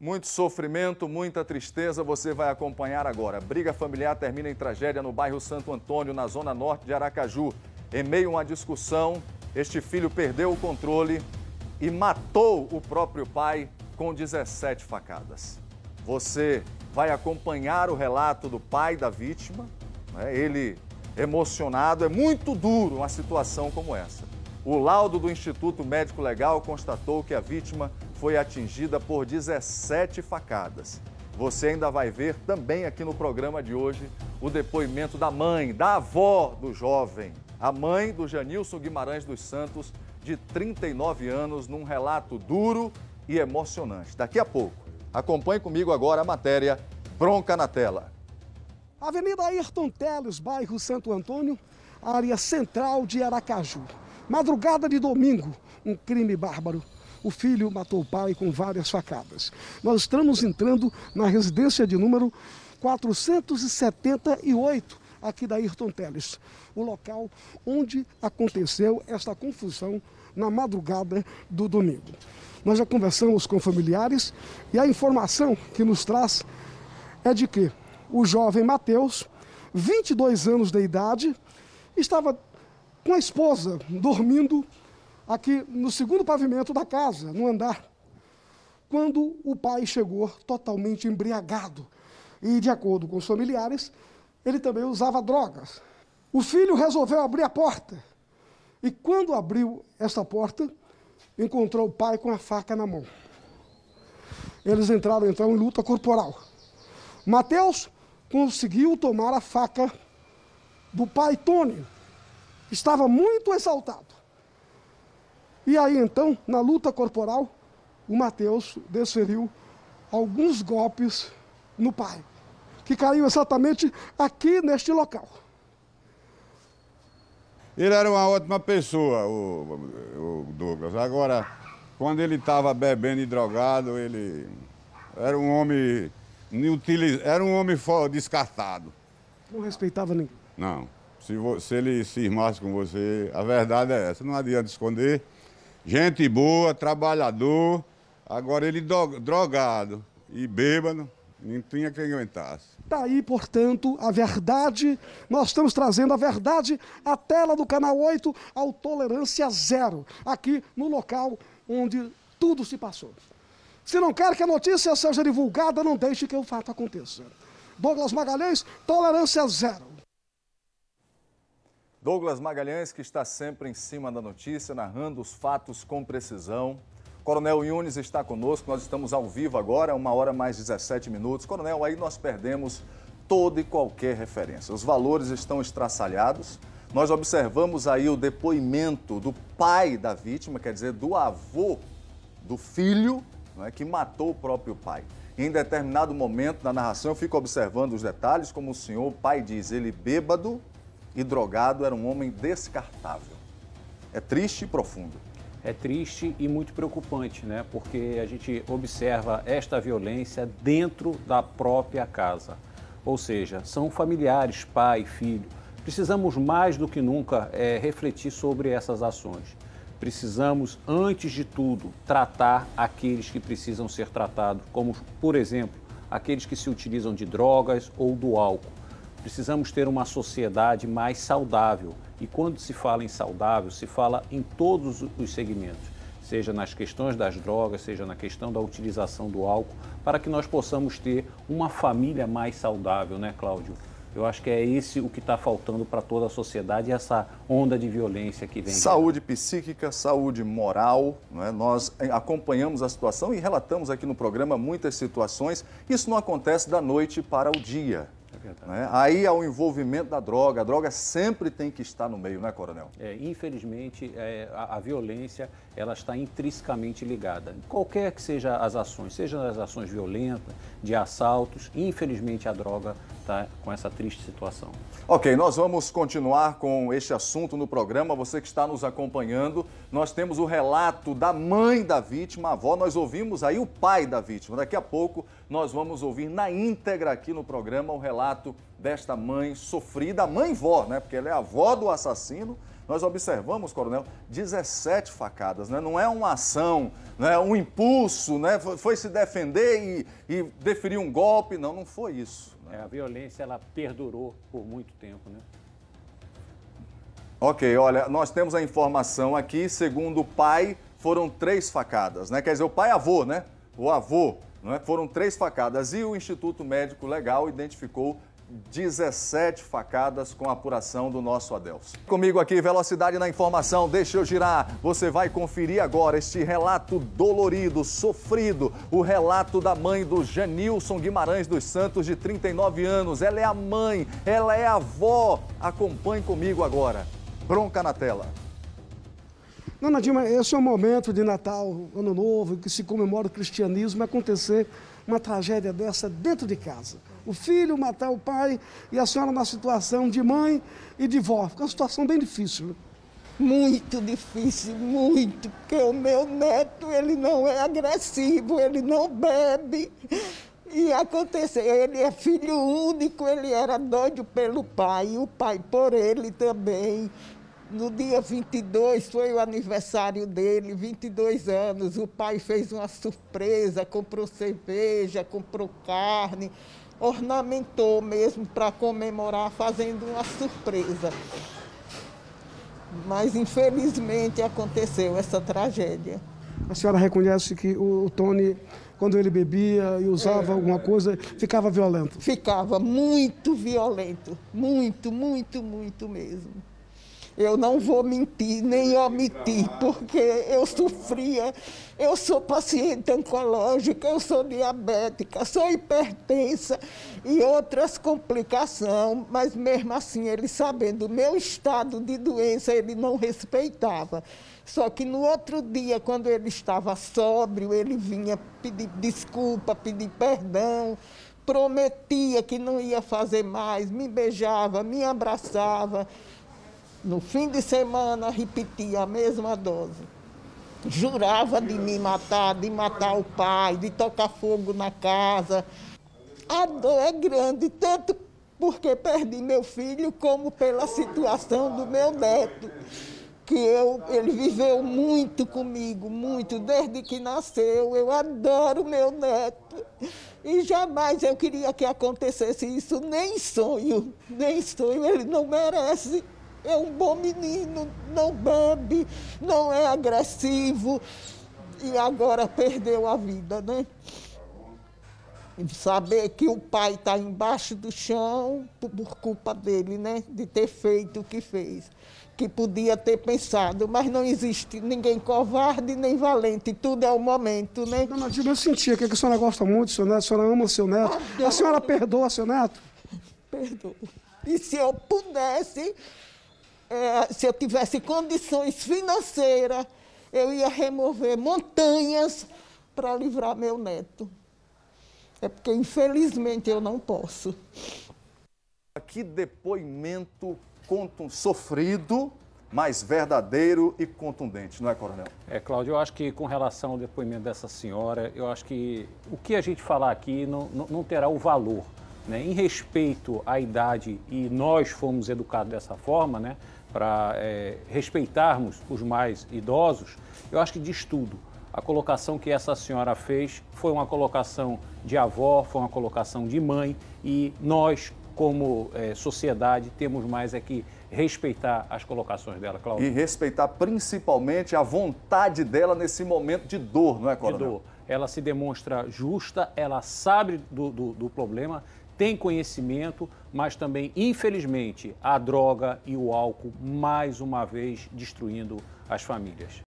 Muito sofrimento, muita tristeza você vai acompanhar agora. Briga familiar termina em tragédia no bairro Santo Antônio, na zona norte de Aracaju. Em meio a uma discussão, este filho perdeu o controle e matou o próprio pai com 17 facadas. Você vai acompanhar o relato do pai da vítima. Né? Ele emocionado. É muito duro uma situação como essa. O laudo do Instituto Médico Legal constatou que a vítima foi atingida por 17 facadas. Você ainda vai ver também aqui no programa de hoje o depoimento da mãe, da avó do jovem, a mãe do Janilson Guimarães dos Santos, de 39 anos, num relato duro e emocionante. Daqui a pouco, acompanhe comigo agora a matéria Bronca na Tela. Avenida Ayrton Teles, bairro Santo Antônio, área central de Aracaju. Madrugada de domingo, um crime bárbaro o filho matou o pai com várias facadas. Nós estamos entrando na residência de número 478 aqui da Ayrton Teles, o local onde aconteceu esta confusão na madrugada do domingo. Nós já conversamos com familiares e a informação que nos traz é de que o jovem Mateus, 22 anos de idade, estava com a esposa dormindo aqui no segundo pavimento da casa, no andar, quando o pai chegou totalmente embriagado. E, de acordo com os familiares, ele também usava drogas. O filho resolveu abrir a porta. E quando abriu essa porta, encontrou o pai com a faca na mão. Eles entraram então em luta corporal. Mateus conseguiu tomar a faca do pai Tony. Estava muito exaltado. E aí então, na luta corporal, o Mateus desferiu alguns golpes no pai, que caiu exatamente aqui neste local. Ele era uma ótima pessoa, o, o Douglas. Agora, quando ele estava bebendo e drogado, ele era um homem era um homem descartado. Não respeitava ninguém. Não. Se, se ele se irmasse com você, a verdade é essa. Não adianta esconder. Gente boa, trabalhador. Agora ele drogado e bêbado, não tinha quem aguentasse. Tá portanto, a verdade, nós estamos trazendo a verdade à tela do canal 8 ao Tolerância Zero, aqui no local onde tudo se passou. Se não quer que a notícia seja divulgada, não deixe que o fato aconteça. Douglas Magalhães, Tolerância Zero. Douglas Magalhães, que está sempre em cima da notícia, narrando os fatos com precisão. Coronel Yunes está conosco, nós estamos ao vivo agora, uma hora mais 17 minutos. Coronel, aí nós perdemos toda e qualquer referência. Os valores estão estraçalhados. Nós observamos aí o depoimento do pai da vítima, quer dizer, do avô do filho, é, que matou o próprio pai. Em determinado momento na narração, eu fico observando os detalhes, como o senhor, o pai diz, ele bêbado, e drogado era um homem descartável. É triste e profundo. É triste e muito preocupante, né? Porque a gente observa esta violência dentro da própria casa. Ou seja, são familiares, pai, filho. Precisamos mais do que nunca é, refletir sobre essas ações. Precisamos, antes de tudo, tratar aqueles que precisam ser tratados, como, por exemplo, aqueles que se utilizam de drogas ou do álcool Precisamos ter uma sociedade mais saudável. E quando se fala em saudável, se fala em todos os segmentos, seja nas questões das drogas, seja na questão da utilização do álcool, para que nós possamos ter uma família mais saudável, né, Cláudio? Eu acho que é esse o que está faltando para toda a sociedade, essa onda de violência que vem. Saúde psíquica, saúde moral. É? Nós acompanhamos a situação e relatamos aqui no programa muitas situações. Isso não acontece da noite para o dia. É né? Aí há o envolvimento da droga, a droga sempre tem que estar no meio, né, Coronel? É, infelizmente, é, a, a, violência ela está intrinsecamente ligada. Qualquer que seja as ações, seja as ações violentas, de assaltos, infelizmente a droga está com essa triste situação. Ok, nós vamos continuar com este assunto no programa. Você que está nos acompanhando, nós temos o relato da mãe da vítima, a avó. Nós ouvimos aí o pai da vítima. Daqui a pouco nós vamos ouvir na íntegra aqui no programa o relato desta mãe sofrida, mãe-vó, né? Porque ela é a avó do assassino, nós observamos, coronel, 17 facadas, né? Não é uma ação, né? um impulso, né? Foi se defender e, e deferir um golpe. Não, não foi isso. É, a violência, ela perdurou por muito tempo, né? Ok, olha, nós temos a informação aqui, segundo o pai, foram três facadas, né? Quer dizer, o pai avô, né? O avô, né? Foram três facadas e o Instituto Médico Legal identificou 17 facadas com apuração do nosso Adelso. Comigo aqui, velocidade na informação, deixa eu girar. Você vai conferir agora este relato dolorido, sofrido, o relato da mãe do Janilson Guimarães dos Santos, de 39 anos. Ela é a mãe, ela é a avó. Acompanhe comigo agora. Bronca na tela. Dona Dilma, esse é o momento de Natal, Ano Novo, que se comemora o cristianismo, acontecer uma tragédia dessa dentro de casa. O filho matar o pai e a senhora na situação de mãe e de vó. Fica uma situação bem difícil. Né? Muito difícil, muito, porque o meu neto, ele não é agressivo, ele não bebe. E aconteceu, ele é filho único, ele era doido pelo pai, e o pai por ele também. No dia 22 foi o aniversário dele, 22 anos. O pai fez uma surpresa, comprou cerveja, comprou carne, ornamentou mesmo para comemorar, fazendo uma surpresa. Mas infelizmente aconteceu essa tragédia. A senhora reconhece que o Tony, quando ele bebia e usava é, alguma coisa, ficava violento? Ficava muito violento, muito, muito, muito mesmo. Eu não vou mentir nem omitir, porque eu sofria. Eu sou paciente oncológica, eu sou diabética, sou hipertensa e outras complicações, mas mesmo assim, ele sabendo o meu estado de doença, ele não respeitava. Só que no outro dia, quando ele estava sóbrio, ele vinha pedir desculpa, pedir perdão, prometia que não ia fazer mais, me beijava, me abraçava. No fim de semana, repetia a mesma dose. Jurava de me matar, de matar o pai, de tocar fogo na casa. A dor é grande, tanto porque perdi meu filho, como pela situação do meu neto. Que eu, ele viveu muito comigo, muito, desde que nasceu. Eu adoro meu neto. E jamais eu queria que acontecesse isso, nem sonho, nem sonho, ele não merece é um bom menino, não bebe, não é agressivo e agora perdeu a vida, né? Saber que o pai está embaixo do chão por, culpa dele, né? De ter feito o que fez. Que podia ter pensado, mas não existe ninguém covarde nem valente, tudo é o momento, né? Dona Dilma, eu sentia que a senhora gosta muito do seu neto, a senhora ama o seu neto. A senhora perdoa seu neto? Perdoa. E se eu pudesse, é, se eu tivesse condições financeiras, eu ia remover montanhas para livrar meu neto. É porque, infelizmente, eu não posso. Que depoimento sofrido, mas verdadeiro e contundente, não é, Coronel? É, Cláudio, eu acho que com relação ao depoimento dessa senhora, eu acho que o que a gente falar aqui não, não, não terá o valor. Né? Em respeito à idade, e nós fomos educados dessa forma, né? para é, respeitarmos os mais idosos, eu acho que diz tudo. A colocação que essa senhora fez foi uma colocação de avó, foi uma colocação de mãe e nós, como é, sociedade, temos mais é que respeitar as colocações dela, Cláudio. E respeitar principalmente a vontade dela nesse momento de dor, não é, Coronel? De dor. Ela se demonstra justa, ela sabe do, do, do problema, tem conhecimento, mas também, infelizmente, a droga e o álcool mais uma vez destruindo as famílias.